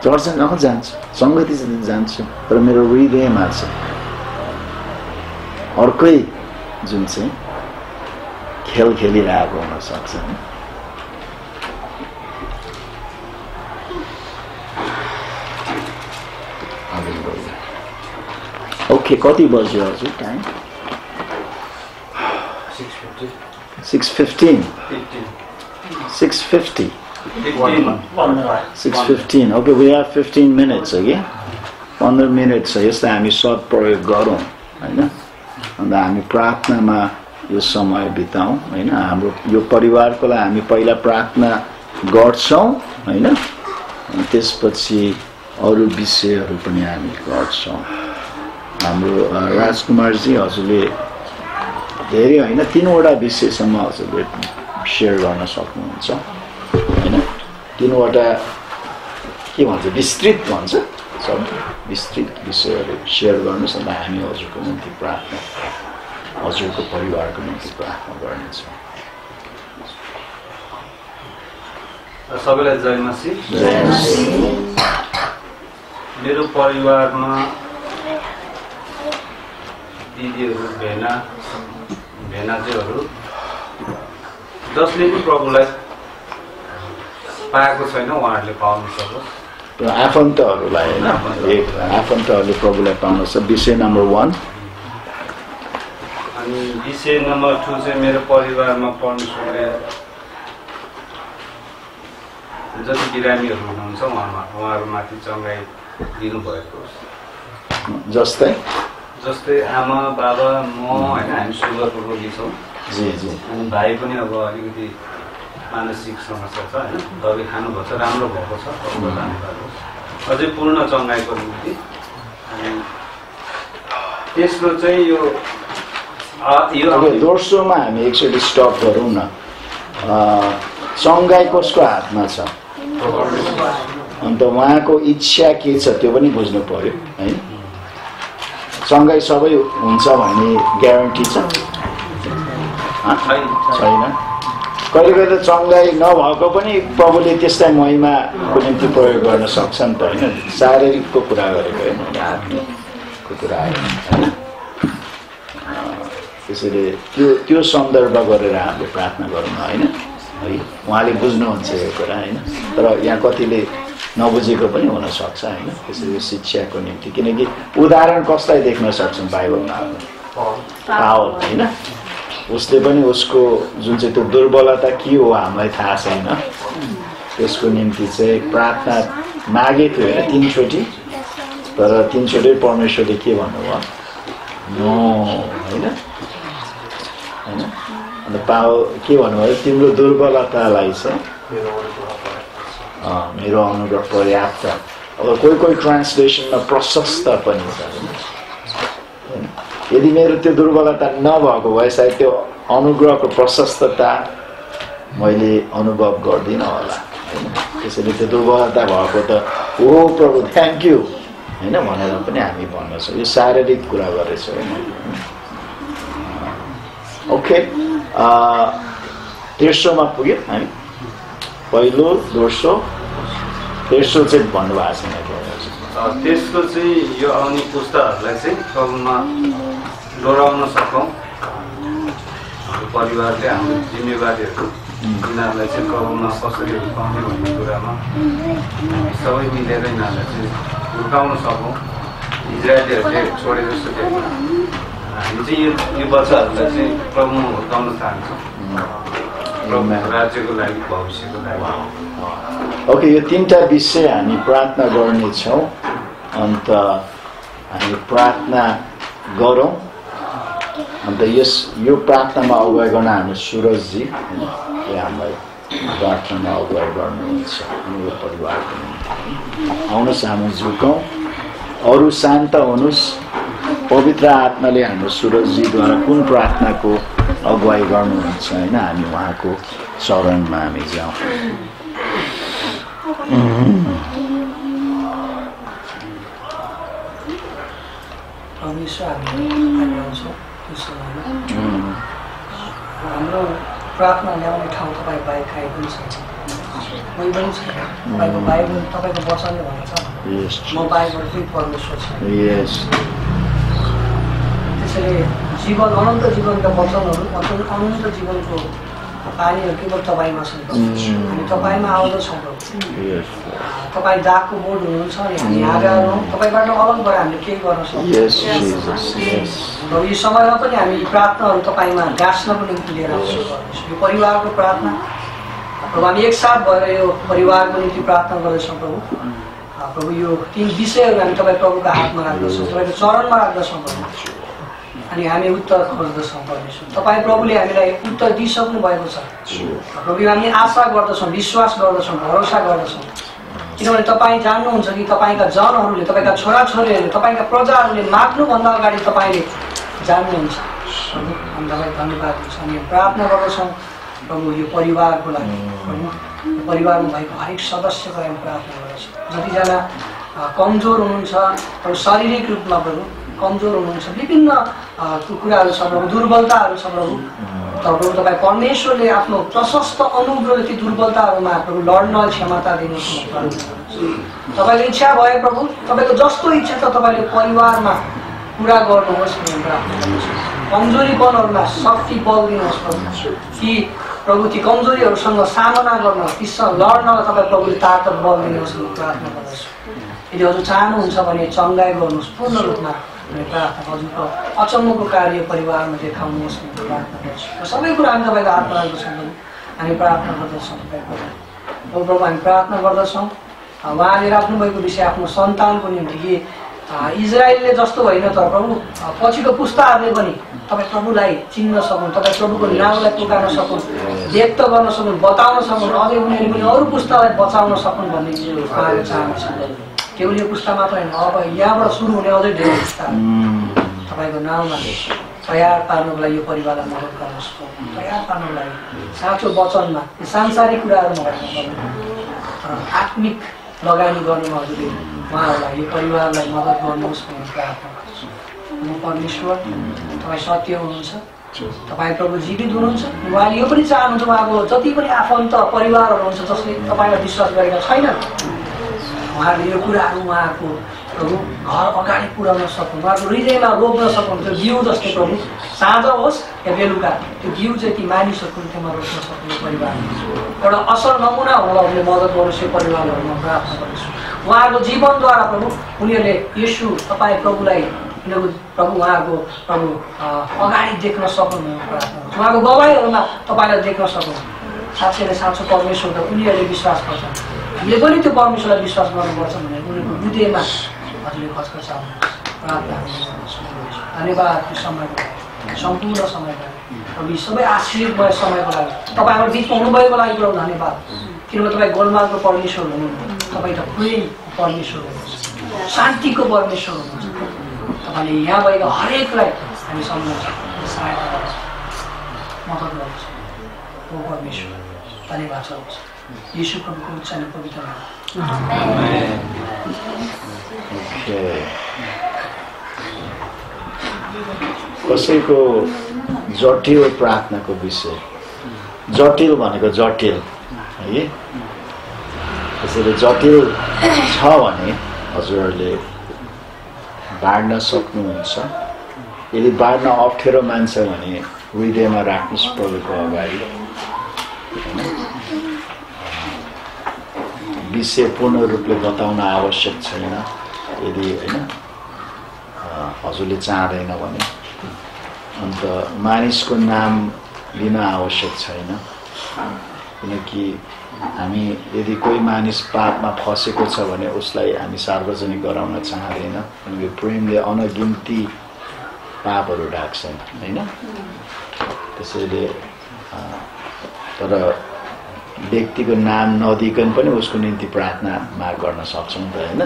चर्च अँ जान्छु। सङ्गति जान्छु। तर मेरो हृदयमा छ अर्कै जुन चाहिँ खेल खेलिरहेको हुनसक्छ नि ओके कति बज्यो हजुर time six fifty six fifteen six fifty six fifteen okay we have fifteen minutes अघि पन्ध्र मिनट छ यसलाई हामी सदप्रयोग गरौँ होइन अन्त हामी प्रार्थनामा यो समय बिताउँ होइन हाम्रो यो परिवारको लागि हामी पहिला प्रार्थना गर्छौँ होइन त्यसपछि अरू विषयहरू पनि हामी गर्छौँ हाम्रो राजकुमारजी हजुरले धेरै होइन तिनवटा विषयसम्म हजुरले सेयर गर्न सक्नुहुन्छ होइन? तिनवटा के भन्छ विस्तृत भन्छ? सब विस्तृत विषयहरू सेयर गर्नुहोस् अन्त हामी हजुरको निम्ति प्रार्थना हजुरको परिवारको निम्ति प्रार्थना गर्नेछौँ। सबैलाई जय मसी मेरो परिवारमा दिदीहरू भेना भेनाजुहरू जसले पनि प्रभुलाई पाएको छैन उहाँहरूले पाउनु सकोस्। र आफन्तहरूलाई होइन एक आफन्तहरूले प्रभुलाई पाउनुहोस् विषय नम्बर वान अनि विषय नम्बर टू चाहिँ मेरो परिवारमा परमेश्वरले जति बिरामीहरू हुनुहुन्छ उहाँमा उहाँहरूमाथि चङ्गाइ दिनुभएको जस्तै? जस्तै आमा बाबा म होइन हामी सुगरको रोगी छौँ जी जी। अनि भाइ पनि अब अलिकति मानसिक समस्या छ होइन? दबाई खानुभएको छ राम्रो भएको छ अझै पूर्ण चङ्गाइको निम्ति। अनि तेस्रो चाहिँ यो दोस्रोमा हामी एकचोटि स्टप गरौँ न। चङ्गाई कसको हातमा छ? अन्त उहाँको इच्छा के छ त्यो पनि बुझ्नु पर्यो होइन चङ्गाई सबै हुन्छ भन्ने ग्यारेन्टी छ? छैन। कहिले कहिले त चङ्गाई नभएको पनि प्रभुले त्यसलाई महिमाको निम्ति प्रयोग गर्न सक्छ नि त होइन? शारीरिकको कुरा गरेको होइन आत्मिकको कुरा होइन त्यसैले त्यो त्यो सन्दर्भ गरेर हामीले प्रार्थना गरौँ न होइन? है उहाँले बुझ्नुहुन्छ यो कुरा होइन? तर यहाँ कतिले नबुझेको पनि हुनसक्छ होइन? त्यसरी शिक्षाको निम्ति। किनकि उदाहरण कसलाई देख्न सक्छौँ बाइबलमा? पावल होइन? उसले पनि उसको जुन चाहिँ त्यो दुर्बलता के हो हामीलाई थाहा छैन। त्यसको निम्ति चाहिँ प्रार्थना मागेको थियो होइन? तिनचोटि। तर तिनचोटि परमेश्वरले के भन्नुभयो? नो होइन? होइन? अन्त पाव के भन्नुभयो? तिम्रो दुर्बलतालाई चाहिँ मेरो अनुग्रह पर्याप्त अब कोही कोही ट्रान्सलेसनमा प्रशस्त पनि छ होइन? होइन? यदि मेरो त्यो दुर्बलता नभएको भए सायद त्यो अनुग्रहको प्रशस्तता मैले अनुभव गर्दिनँ होला होइन त्यसैले त्यो दुर्बलता भएको त हो प्रभु थ्याङ्क यू होइन भनेर पनि हामी भन्दछौँ यो शारीरिक कुरा गरेछु है मैले ओके तेस्रोमा पुग्यो हामी पहिलो दोस्रो तेस्रो चाहिँ भन्नुभएको। अ, त्यसको चाहिँ यो आउने पुस्ताहरूलाई चाहिँ प्रभुमा डोराउन सकौँ। परिवारले हाम्रो जिम्मेवारीहरू यिनीहरूलाई चाहिँ प्रभुमा कसरी हुर्काउने भन्ने कुरामा सबै मिलेर यिनीहरूलाई चाहिँ हुर्काउन सकौँ। इजरायलीहरूले छोडे जस्तो हामी चाहिँ यो यो बच्चाहरूलाई चाहिँ प्रभुमा हुर्काउन चाहन्छौँ। राज्यको लागि भविष्यको लागि ओके यो तिनवटा विषय हामी प्रार्थना गर्नेछौँ अन्त हामी प्रार्थना गरौँ अन्त यस यो प्रार्थनामा अगुवाई गर्न हाम्रो सुरजजी उहाँले हामीलाई प्रार्थनामा अगुवाई गर्नुहुन्छ यो परिवारको निम्ति आउनुहोस् हामी झुकौँ अरू शान्त हुनुहोस् पवित्र आत्माले हाम्रो सुरजजीद्वारा कुन प्रार्थनाको अगुवाई गर्नुहुन्छ होइन? हामी उहाँको चरणमा हामी जाउँ। हाम्रो प्रार्थना ल्याउने ठाउँ तपाईँ बाहेक काहीँ पनि छैन। कोही पनि छैन। तपाईँको बाइबल तपाईँको वचनले भनेको छ Yes, म बाइबल चाहिँ परमेश्वर छ। Yes, त्यसैले जीवन अनन्त जीवनका वचनहरू अनन्त अनन्त जीवनको पानीहरू केवल तपाईँमा छन्. हामी तपाईँमा आउँदछौँ तपाईँ दागको बोर्ड हुनुहुन्छ अनि हामी आगाहरू हौँ तपाईँबाट अलग भएर हामीले केही गर्न सक्छौँ यो समयमा पनि हामी प्रार्थनाहरू तपाईँमा गाँच्नको निम्ति लिएर आउँछौँ। यो परिवारको प्रार्थना प्रभु हामी एकसाथ भएर यो परिवारको निम्ति प्रार्थना गर्दैछौँ प्रभु प्रभु यो तिन विषयहरू हामी तपाईँ प्रभुको हातमा राख्दछौँ तपाईँको चरणमा राख्दछौँ प्रभु अनि हामी उत्तर खोज्दछौँ परमेश्वर तपाईँ प्रभुले हामीलाई उत्तर दिइसक्नु भएको छ। प्रभु हामी आशा गर्दछौँ विश्वास गर्दछौँ भरोसा गर्दछौँ। किनभने तपाईँ जान्नुहुन्छ कि तपाईँका जनहरूले तपाईँका छोराछोरीहरूले तपाईँका प्रजाहरूले माग्नुभन्दा अगाडि तपाईँले जान्नुहुन्छ। हामी तपाईँलाई धन्यवाद दिन्छौँ हामी प्रार्थना गर्दछौँ प्रभु यो परिवारको लागि। प्रभु परिवारमा भएको हरेक सदस्यको लागि प्रार्थना गर्दछौँ। जतिजना कमजोर हुनुहुन्छ प्रभु शारीरिक रूपमा प्रभु कमजोर हुनुहुन्छ विभिन्न कुराहरू प्रभु दुर्बलताहरू छ प्रभु तपाईँ परमेश्वरले आफ्नो प्रशस्त अनुग्रहले ती दुर्बलताहरूमा प्रभु लड्न क्षमता दिनुहोस्। तपाईँको इच्छा भए प्रभु। तपाईँको जस्तो इच्छा छ तपाईँले परिवारमा पुरा गर्नुहोस् गर्दछु कमजोरीपनहरूमा शक्ति बल दिनुहोस् प्रभु। ती प्रभु ती कमजोरीहरूसँग सामना गर्न तीसँग लड्नलाई तपाईँ प्रभुले ताकत बल दिनुहोस् प्रार्थना गर्दछु यदि हजुर चाहनुहुन्छ भने चङ्गाइ गर्नुहोस्। पूर्ण रूपमा भन्ने प्रार्थना हजुरको अचम्मको कार्य परिवारमा देखाउनुहोस् भन्ने प्रार्थना गर्छु। सबै कुरा हामी तपाईँको हातमा राख्दछौँ प्रभु हामी प्रार्थना गर्दछौँ तपाईँको प्रभु हामी प्रार्थना गर्दछौँ। उहाँले राख्नुभएको विषय आफ्नो सन्तानको निम्ति कि इजरायलले जस्तो होइन तर प्रभु पछिको पुस्ताहरूले पनि तपाईँ प्रभुलाई चिन्न सकुन् तपाईँ प्रभुको नामलाई पुकार्न सकुन् व्यक्त गर्न सकुन् बताउन सकुन्। अझै उनीहरूले पनि अरू पुस्तालाई बचाउन सकुन् भन्ने चाहन्छ यो पुस्ता मात्र होइन अब यहाँबाट सुरु हुने अझै धेरै पुस्ता तपाईँको नाउँमा तयार पार्नुको लागि यो परिवारलाई मद्दत गर्नुहोस्। तयार पार्नुको लागि साँचो वचनमा यो सांसारिक कुराहरूमा होइन तर आत्मिक लगानी गर्नुमा हजुरले उहाँहरूलाई यो परिवारलाई मद्दत गर्नुहोस् भन्ने प्रार्थना गर्दछु म परमेश्वर तपाईँ सत्य हुनुहुन्छ तपाईँ प्रभु जीवित हुनुहुन्छ उहाँले यो पनि चाहनुहुन्छ उहाँको जति पनि आफन्त परिवारहरू हुनुहुन्छ जसले तपाईँलाई विश्वास गरेका छैनन् उहाँहरूले यो कुराहरू उहाँको प्रभु घर अगाडि पुर्याउन सकुन् उहाँको हृदयमा रोप्न सकुन् त्यो बिउ जस्तै प्रभु साँझ होस् या बेलुका त्यो बिउ चाहिँ ती मानिसहरूको हृदयमा रोप्न सक्ने परिवार। एउटा असल नमुना हुनलाई मद्दत गर्नुहोस् यो परिवारहरूमा प्रार्थना गर्छु उहाँहरूको जीवनद्वारा प्रभु उनीहरूले यसु तपाईँ प्रभुलाई उनीहरूको प्रभु उहाँको प्रभु अगाडि देख्न सकुन् प्रार्थना गर्छु उहाँको गवाईहरूमा तपाईँलाई देख्न सकुन्। साँच्चै नै साँचो परमेश्वर त उनीहरूले विश्वास गर्छन्। हामीले पनि त्यो परमेश्वरलाई विश्वास गर्नुपर्छ भनेर उनीहरूको हृदयमा हजुरले हामी गर्दछौँ। धन्यवाद समयको लागि। सम्पूर्ण समयको लागि। सबै आश्रितमय समयको लागि। तपाईँ हाम्रो बिचमा हुनुभएको लागि प्रभु धन्यवाद। किनभने तपाईँ गोलमालको परमेश्वर हुनुहुन्छ। तपाईँ त प्रेमको परमेश्वर हुनुहुन्छ। शान्तिको परमेश्वर हुनुहुन्छ। तपाईँले यहाँ भएको हरेकलाई हामी सम्झाउन सक्छौँ सहायता गर्छ मद्दत गर्छ ओ परमेश्वर। धन्यवाद छ कसैको जटिल प्रार्थनाको विषय। जटिल भनेको जटिल है? त्यसैले जटिल छ भने हजुरहरूले बाँड्न सक्नुहुन्छ। यदि बाँड्न अप्ठ्यारो मान्छ भने हृदयमा राख्नुहोस् प्रभुको अगाडि। होइन विषय पूर्ण रूपले बताउन आवश्यक छैन यदि होइन हजुरले चाहँदैन भने अन्त मानिसको नाम लिन आवश्यक छैन किनकि हामी यदि कोही मानिस पापमा फँसेको छ भने उसलाई हामी सार्वजनिक गराउन चाहँदैन किनकि प्रेमले अनगिन्ती पापहरू ढाक्छन् होइन त्यसैले तर व्यक्तिको नाम नदिकन पनि उसको निम्ति प्रार्थना माग गर्न सक्छौँ त होइन?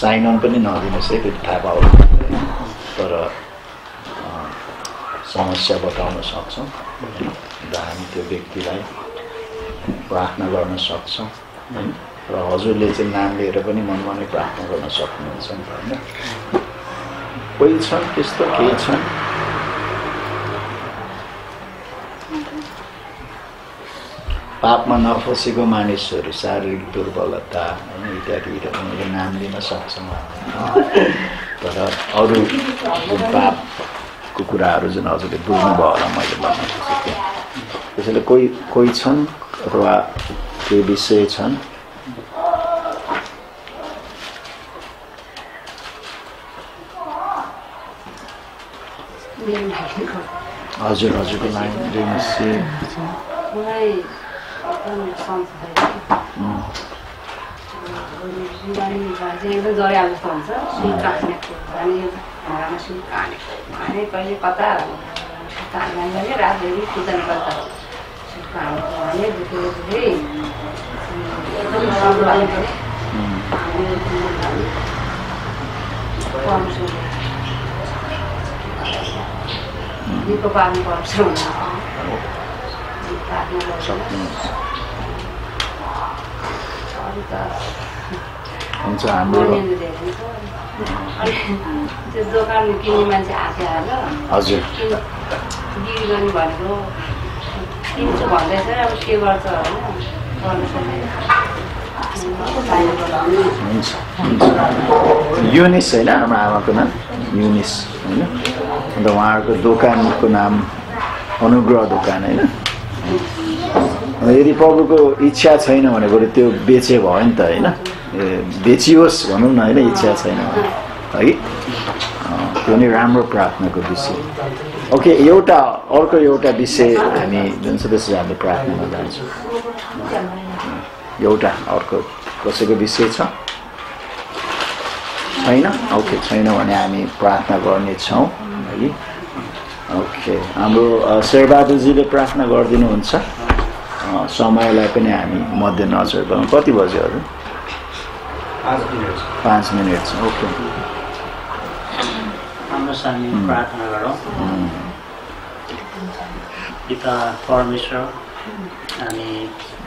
साइनन पनि नदिनुहोस् है फेरि थाहा पाउनु तर समस्या बताउन सक्छौँ। र हामी त्यो व्यक्तिलाई प्रार्थना गर्न सक्छौँ र हजुरले चाहिँ नाम लिएर पनि मनमा नै प्रार्थना गर्न सक्नुहुन्छ नि त होइन? कोही छन् त्यस्तो? केही छन्? पापमा नफसेको मानिसहरू शारीरिक दुर्बलता होइन इत्यादि उनीहरूले नाम लिन सक्छौँ तर अरू जुन पापको कुराहरू जुन हजुरले बुझ्नुभयो होला मैले भन्न खोजेको त्यसैले कोही कोही छन् अथवा केही विषय छन्? हजुर हजुरको लागि चाहिँ एकदम जरिया जस्तो हुन्छ काटेको अनि कहिले कता काट्ने भने रातभरि पूजन गर्दा दुखेरै एकदम राम्रो निको पार्नु पर्छ सक्नुहुन्छ अरू त हुन्छ हाम्रो। त्यो किन्ने मान्छे आएको हजुर। किन बिक्री गर्ने भनेको किन्छु भन्दैछ अब के गर्छ होइन? गर्नु सक्दैन। हुन्छ। युनिस होइन हाम्रो आमाको नाम? युनिस होइन? अन्त उहाँहरूको दोकानको नाम अनुग्रह दोकान होइन? यदि प्रभुको इच्छा छैन भने बरु त्यो बेचे भयो नि त होइन? बेचियोस् भनौँ न होइन? इच्छा छैन भने। है? त्यो नै राम्रो प्रार्थनाको विषय। ओके एउटा अर्को एउटा विषय हामी जुन छ हामीले प्रार्थनामा जान्छौँ। एउटा अर्को कसैको विषय छ? छैन? ओके छैन भने हामी प्रार्थना गर्नेछौँ। है? ओके हाम्रो शेरबहादुरजीले प्रार्थना गरिदिनुहुन्छ। समयलाई पनि हामी मध्यनजर गरौँ कति बज्यो हजुर पाँच मिनट। छ ओके। प्रार्थना गरौँ। पिता परमेश्वर हामी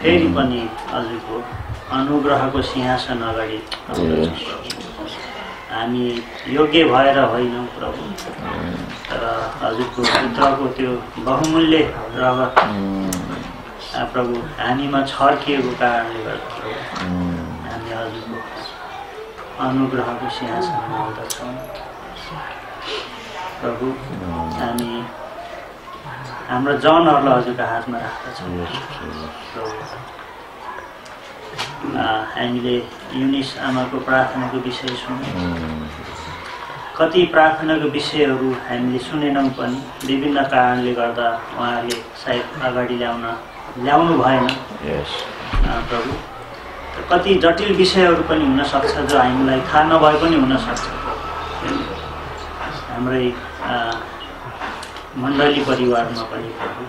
फेरि पनि हजुरको अनुग्रहको सिंहासन अगाडि। हामी योग्य भएर होइनौँ प्रभु। तर हजुरको पुत्रको त्यो बहुमूल्य रगत प्रभु हामीमा छर्किएको कारणले गर्दा हामी हजुरको अनुग्रहको सिंहासनमा आउँदछौँ। प्रभु हामी हाम्रो जनहरूलाई हजुरको हातमा राख्दछौँ। हामीले युनिस आमाको प्रार्थनाको विषय सुन्यौँ। कति प्रार्थनाको विषयहरू हामीले सुनेनौँ पनि विभिन्न कारणले गर्दा उहाँहरूले सायद अगाडि ल्याउन ल्याउनु भएन। प्रभु। कति जटिल विषयहरू पनि हुनसक्छ जो हामीलाई थाहा नभए पनि हुनसक्छ। हाम्रै मण्डली परिवारमा पनि प्रभु।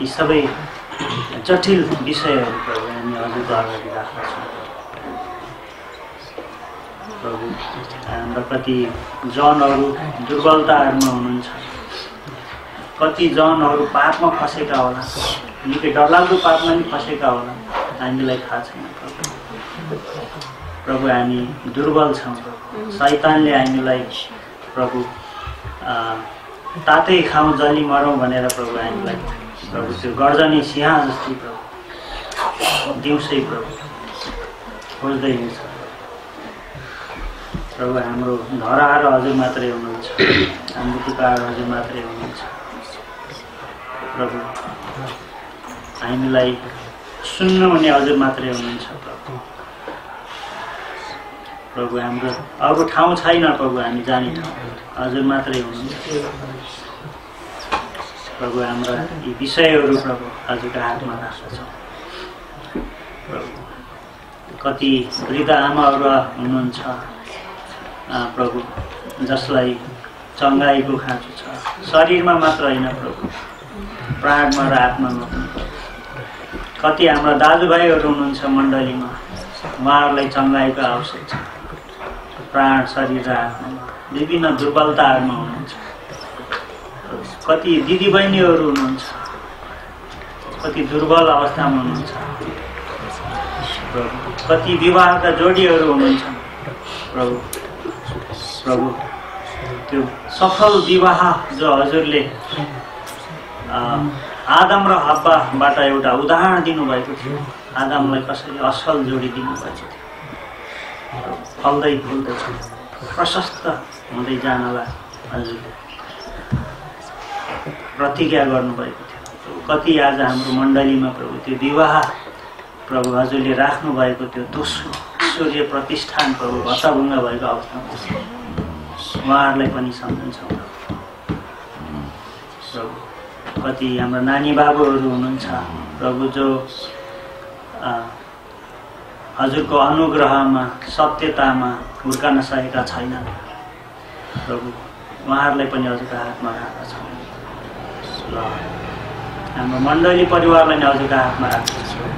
यी सबै जटिल विषयहरू प्रभु हामी हजुरको अगाडि राख्दछौँ। प्रभु हाम्रा कति जनहरू दुर्बलताहरूमा हुनुहुन्छ। कति जनहरू पापमा फँसेका होला। निकै डरलाग्दो पापमा नि फँसेका होला। हामीलाई थाहा छैन प्रभु। हामी दुर्बल छौँ। सैतानले हामीलाई प्रभु तातै खाउँ जली मरौँ भनेर प्रभु हामीलाई प्रभु त्यो गर्जने सिंह जस्तै प्रभु। दिउँसै प्रभु। खोज्दै हिँड्छ प्रभु हाम्रो धराहरू हजुर मात्रै हुनुहुन्छ। हाम्रो टुकाहरू हजुर मात्रै हुनुहुन्छ। प्रभु हामीलाई सुन्नु हुने हजुर मात्रै हुनुहुन्छ प्रभु। प्रभु हाम्रो अरू ठाउँ छैन प्रभु हामी जाने ठाउँ। हजुर मात्रै हुनुहुन्छ। प्रभु हाम्रा यी विषयहरू प्रभु हजुरको हातमा राख्दछौँ। कति वृद्ध आमाहरू हुनुहुन्छ प्रभु जसलाई चङ्गाइको खाँचो छ। शरीरमा मात्र होइन प्रभु। प्राणमा र आत्मामा पनि। कति हाम्रा दाजुभाइहरू हुनुहुन्छ मण्डलीमा उहाँहरूलाई चङ्गाइको आवश्यक छ। प्राण शरीर र आत्मामा विभिन्न दुर्बलताहरूमा हुनुहुन्छ। कति दिदीबहिनीहरू हुनुहुन्छ कति दुर्बल अवस्थामा हुनुहुन्छ। कति विवाहका जोडीहरू हुनुहुन्छ। प्रभु प्रभु त्यो सफल विवाह जो हजुरले आदम र हब्बाबाट एउटा उदाहरण दिनुभएको थियो। आदमलाई कसरी असल जोडी दिनुभएको थियो। फल्दै फुल्दै प्रशस्त हुँदै जानलाई हजुरले। प्रतिज्ञा गर्नुभएको थियो। कति आज हाम्रो मण्डलीमा प्रभु त्यो विवाह प्रभु हजुरले राख्नुभएको त्यो दोस्रो ईश्वरीय प्रतिष्ठान प्रभु भत्ताभुङ्ग भएको अवस्थामा। उहाँहरूलाई पनि सम्झन्छौँ। प्रभु कति हाम्रो नानी बाबुहरू हुनुहुन्छ। प्रभु जो हजुरको अनुग्रहमा सत्यतामा हुर्कन सकेका छैनन्। प्रभु उहाँहरूलाई पनि हजुरको हातमा राख्दछौँ। ल हाम्रो मण्डली परिवारलाई नै हजुरको हातमा राख्दछौँ।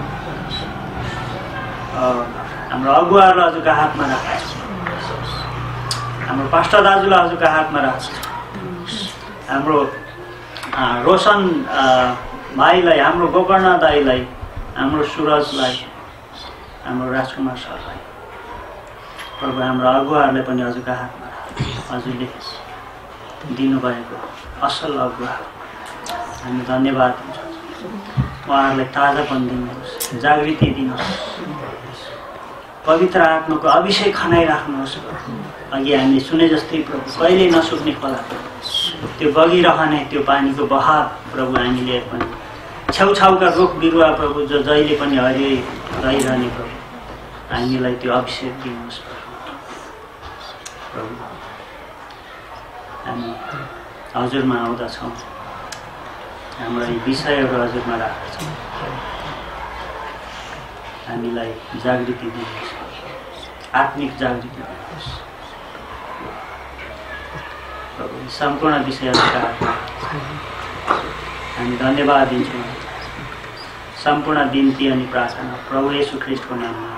हाम्रो अगुवाहरूलाई हजुरको हातमा राख्दछौँ। हाम्रो पास्टर दाजुलाई हजुरको हातमा राख्दछौँ। हाम्रो रोशन भाइलाई हाम्रो गोकर्ण दाईलाई हाम्रो सुरजलाई हाम्रो राजकुमार सरलाई प्रभु हाम्रो अगुवाहरूलाई पनि हजुरको हातमा हजुरले दिनुभएको असल अगुवा। हामी धन्यवाद दिन्छौँ उहाँहरूलाई ताजापन दिनुहोस् जागृति दिनुहोस्। पवित्र आत्माको अभिषेक खनाइराख्नुहोस्। अघि हामीले सुने जस्तै प्रभु कहिले नसुक्ने खोला। त्यो बगिरहने त्यो पानीको बहाव प्रभु हामीले पनि। छेउछाउका रुख बिरुवा प्रभु जो जहिले पनि हरियो रहिरहने प्रभु हामीलाई त्यो अभिषेक दिनुहोस् प्रभु। हामी हजुरमा आउँदछौँ। हाम्रा यी विषयहरू हजुरमा राख्दछौँ। हामीलाई जागृति दिनुहोस्। आत्मिक जागृति दिनुहोस्। सम्पूर्ण हातमा हामी धन्यवाद दिन्छौँ सम्पूर्ण बिन्ती अनि प्रार्थना प्रभु येशू ख्रिस्टको नाममा